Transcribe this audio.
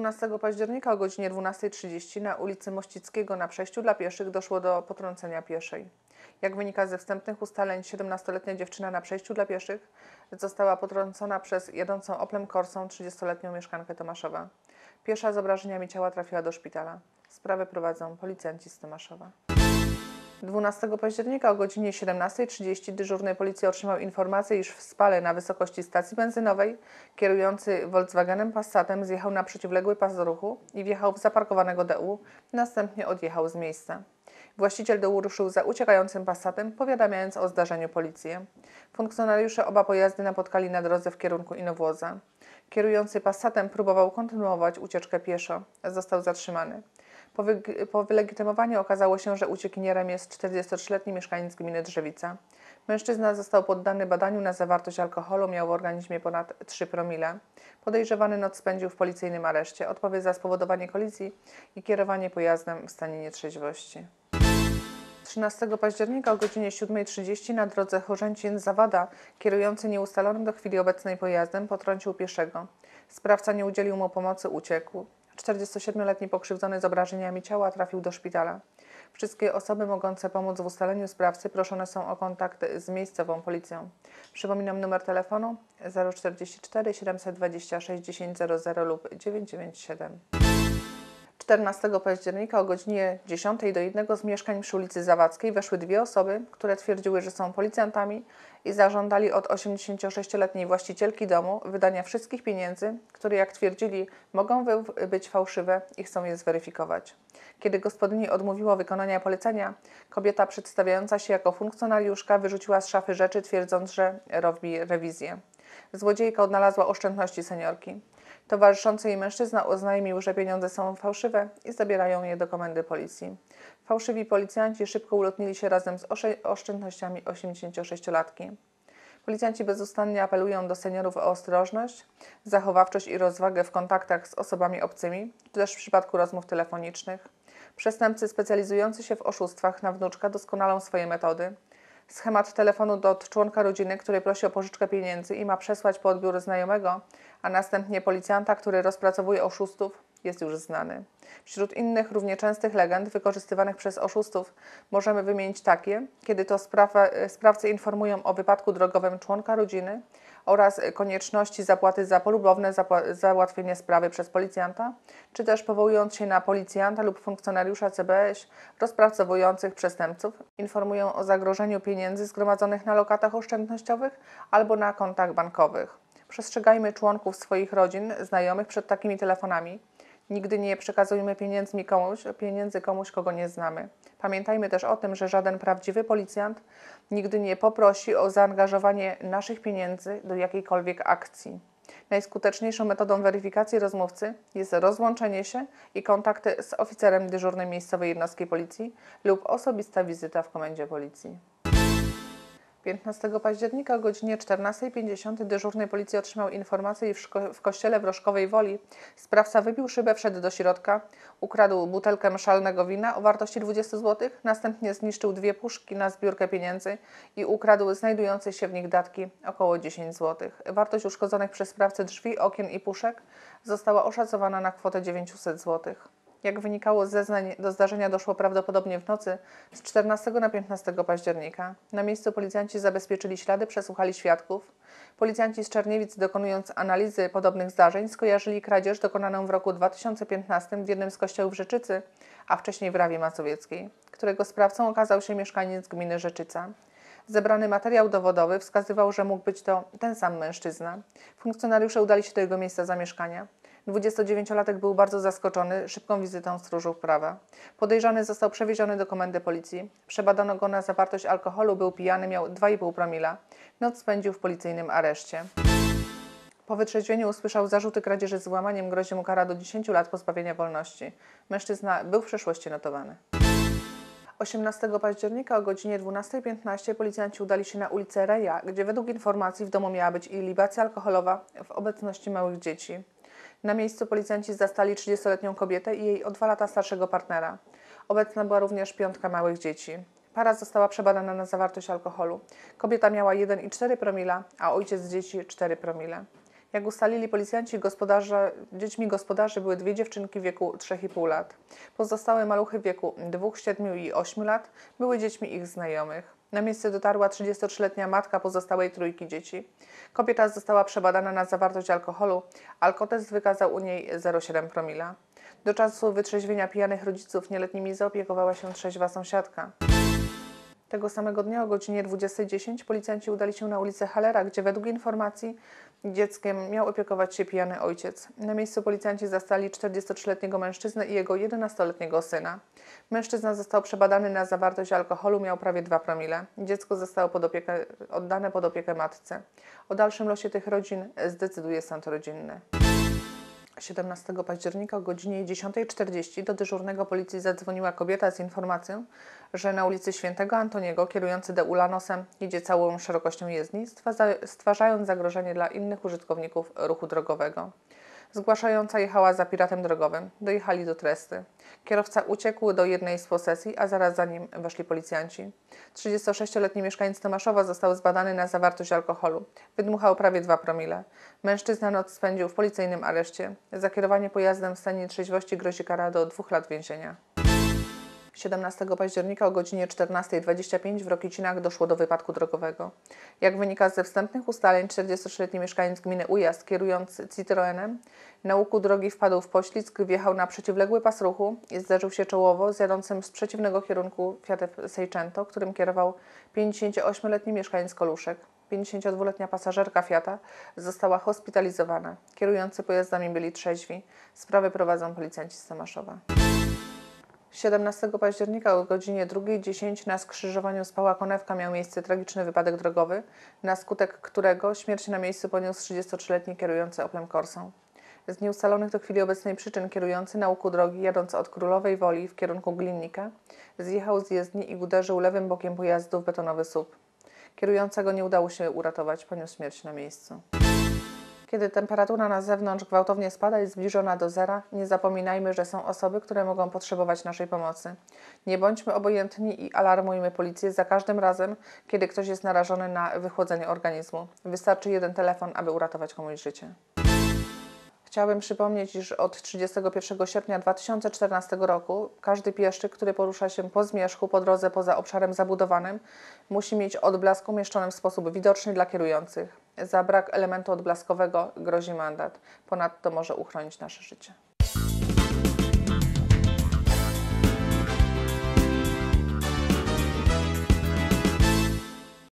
12 października o godzinie 12.30 na ulicy Mościckiego na przejściu dla pieszych doszło do potrącenia pieszej. Jak wynika ze wstępnych ustaleń, 17-letnia dziewczyna na przejściu dla pieszych została potrącona przez jadącą Oplem Corsą 30-letnią mieszkankę Tomaszowa. Piesza z obrażeniami ciała trafiła do szpitala. Sprawę prowadzą policjanci z Tomaszowa. 12 października o godzinie 17.30 dyżurny policji otrzymał informację, iż w Spale na wysokości stacji benzynowej kierujący Volkswagenem Passatem zjechał na przeciwległy pas ruchu i wjechał w zaparkowanego DU, następnie odjechał z miejsca. Właściciel dołu ruszył za uciekającym Passatem, powiadamiając o zdarzeniu policję. Funkcjonariusze oba pojazdy napotkali na drodze w kierunku Inowłoza. Kierujący Passatem próbował kontynuować ucieczkę pieszo. Został zatrzymany. Po, po wylegitymowaniu okazało się, że uciekinierem jest 43-letni mieszkaniec gminy Drzewica. Mężczyzna został poddany badaniu na zawartość alkoholu, miał w organizmie ponad 3 promile. Podejrzewany noc spędził w policyjnym areszcie. Odpowie za spowodowanie kolizji i kierowanie pojazdem w stanie nietrzeźwości. 13 października o godzinie 7.30 na drodze Chorzęcin-Zawada kierujący nieustalonym do chwili obecnej pojazdem potrącił pieszego. Sprawca nie udzielił mu pomocy, uciekł. 47-letni pokrzywdzony z obrażeniami ciała trafił do szpitala. Wszystkie osoby mogące pomóc w ustaleniu sprawcy proszone są o kontakt z miejscową policją. Przypominam numer telefonu 044 726 1000 lub 997. 14 października o godzinie 10 do jednego z mieszkań przy ulicy Zawadzkiej weszły dwie osoby, które twierdziły, że są policjantami i zażądali od 86-letniej właścicielki domu wydania wszystkich pieniędzy, które jak twierdzili mogą być fałszywe i chcą je zweryfikować. Kiedy gospodyni odmówiło wykonania polecenia, kobieta przedstawiająca się jako funkcjonariuszka wyrzuciła z szafy rzeczy, twierdząc, że robi rewizję. Złodziejka odnalazła oszczędności seniorki. Towarzyszący jej mężczyzna oznajmił, że pieniądze są fałszywe i zabierają je do komendy policji. Fałszywi policjanci szybko ulotnili się razem z oszczędnościami 86-latki. Policjanci bezustannie apelują do seniorów o ostrożność, zachowawczość i rozwagę w kontaktach z osobami obcymi, czy też w przypadku rozmów telefonicznych. Przestępcy specjalizujący się w oszustwach na wnuczka doskonalą swoje metody. Schemat telefonu do członka rodziny, który prosi o pożyczkę pieniędzy i ma przesłać po odbiór znajomego, a następnie policjanta, który rozpracowuje oszustów, jest już znany. Wśród innych równie częstych legend wykorzystywanych przez oszustów możemy wymienić takie, kiedy to sprawcy informują o wypadku drogowym członka rodziny oraz konieczności zapłaty za polubowne załatwienie sprawy przez policjanta, czy też powołując się na policjanta lub funkcjonariusza CBS rozpracowujących przestępców, informują o zagrożeniu pieniędzy zgromadzonych na lokatach oszczędnościowych albo na kontach bankowych. Przestrzegajmy członków swoich rodzin, znajomych przed takimi telefonami. Nigdy nie przekazujmy pieniędzy komuś, pieniędzy komuś, kogo nie znamy. Pamiętajmy też o tym, że żaden prawdziwy policjant nigdy nie poprosi o zaangażowanie naszych pieniędzy do jakiejkolwiek akcji. Najskuteczniejszą metodą weryfikacji rozmówcy jest rozłączenie się i kontakty z oficerem dyżurnym miejscowej jednostki policji lub osobista wizyta w komendzie policji. 15 października o godzinie 14.50 dyżurny policji otrzymał informację, iż w kościele w Rożkowej Woli sprawca wybił szybę, wszedł do środka, ukradł butelkę szalnego wina o wartości 20 zł, następnie zniszczył dwie puszki na zbiórkę pieniędzy i ukradł znajdujące się w nich datki około 10 zł. Wartość uszkodzonych przez sprawcę drzwi, okien i puszek została oszacowana na kwotę 900 zł. Jak wynikało z zeznań, do zdarzenia doszło prawdopodobnie w nocy z 14 na 15 października. Na miejscu policjanci zabezpieczyli ślady, przesłuchali świadków. Policjanci z Czerniewic, dokonując analizy podobnych zdarzeń, skojarzyli kradzież dokonaną w roku 2015 w jednym z kościołów Rzeczycy, a wcześniej w Rawie Mazowieckiej, którego sprawcą okazał się mieszkaniec gminy Rzeczyca. Zebrany materiał dowodowy wskazywał, że mógł być to ten sam mężczyzna. Funkcjonariusze udali się do jego miejsca zamieszkania. 29-latek był bardzo zaskoczony szybką wizytą stróżów prawa. Podejrzany został przewieziony do komendy policji. Przebadano go na zawartość alkoholu, był pijany, miał 2,5 promila. Noc spędził w policyjnym areszcie. Po wytrzeźwieniu usłyszał zarzuty kradzieży z włamaniem, grozi mu kara do 10 lat pozbawienia wolności. Mężczyzna był w przeszłości notowany. 18 października o godzinie 12.15 policjanci udali się na ulicę Reja, gdzie według informacji w domu miała być i libacja alkoholowa w obecności małych dzieci. Na miejscu policjanci zastali 30-letnią kobietę i jej o dwa lata starszego partnera. Obecna była również piątka małych dzieci. Para została przebadana na zawartość alkoholu. Kobieta miała 1,4 promila, a ojciec dzieci 4 promile. Jak ustalili policjanci, gospodarze, dziećmi gospodarzy były dwie dziewczynki w wieku 3,5 lat. Pozostałe maluchy w wieku 2, 7 i 8 lat były dziećmi ich znajomych. Na miejsce dotarła 33-letnia matka pozostałej trójki dzieci. Kobieta została przebadana na zawartość alkoholu. Alkotest wykazał u niej 0,7 promila. Do czasu wytrzeźwienia pijanych rodziców nieletnimi zaopiekowała się trzeźwa sąsiadka. Tego samego dnia o godzinie 20.10 policjanci udali się na ulicę Halera, gdzie według informacji dzieckiem miał opiekować się pijany ojciec. Na miejscu policjanci zastali 43-letniego mężczyznę i jego 11-letniego syna. Mężczyzna został przebadany na zawartość alkoholu, miał prawie 2 promile. Dziecko zostało pod opiekę, oddane pod opiekę matce. O dalszym losie tych rodzin zdecyduje sąd rodzinny. 17 października o godzinie 10.40 do dyżurnego policji zadzwoniła kobieta z informacją, że na ulicy Świętego Antoniego kierujący de Ulanosem jedzie całą szerokością jezdni, stwarzając zagrożenie dla innych użytkowników ruchu drogowego. Zgłaszająca jechała za piratem drogowym. Dojechali do Tresty. Kierowca uciekł do jednej z posesji, a zaraz za nim weszli policjanci. 36-letni mieszkaniec Tomaszowa został zbadany na zawartość alkoholu. Wydmuchał prawie 2 promile. Mężczyzna noc spędził w policyjnym areszcie. Za kierowanie pojazdem w stanie trzeźwości grozi kara do dwóch lat więzienia. 17 października o godzinie 14.25 w Rokicinach doszło do wypadku drogowego. Jak wynika ze wstępnych ustaleń, 43-letni mieszkaniec gminy Ujazd, kierując Citroenem, na łuku drogi wpadł w poślizg, wjechał na przeciwległy pas ruchu i zderzył się czołowo z jadącym z przeciwnego kierunku Fiatem Seicento, którym kierował 58-letni mieszkaniec Koluszek. 52-letnia pasażerka Fiata została hospitalizowana. Kierujący pojazdami byli trzeźwi. Sprawę prowadzą policjanci z Tomaszowa. 17 października o godzinie 2.10 na skrzyżowaniu z Pała Konewka miał miejsce tragiczny wypadek drogowy, na skutek którego śmierć na miejscu poniósł 33-letni kierujący Oplem Corsą. Z nieustalonych do chwili obecnej przyczyn kierujący na łuku drogi jadąc od Królowej Woli w kierunku Glinnika zjechał z jezdni i uderzył lewym bokiem pojazdu w betonowy słup. Kierującego nie udało się uratować, poniósł śmierć na miejscu. Kiedy temperatura na zewnątrz gwałtownie spada i zbliżona do zera, nie zapominajmy, że są osoby, które mogą potrzebować naszej pomocy. Nie bądźmy obojętni i alarmujmy policję za każdym razem, kiedy ktoś jest narażony na wychłodzenie organizmu. Wystarczy jeden telefon, aby uratować komuś życie. Chciałabym przypomnieć, iż od 31 sierpnia 2014 roku każdy pieszy, który porusza się po zmierzchu po drodze poza obszarem zabudowanym, musi mieć odblask umieszczony w sposób widoczny dla kierujących. Za brak elementu odblaskowego grozi mandat. Ponadto może uchronić nasze życie.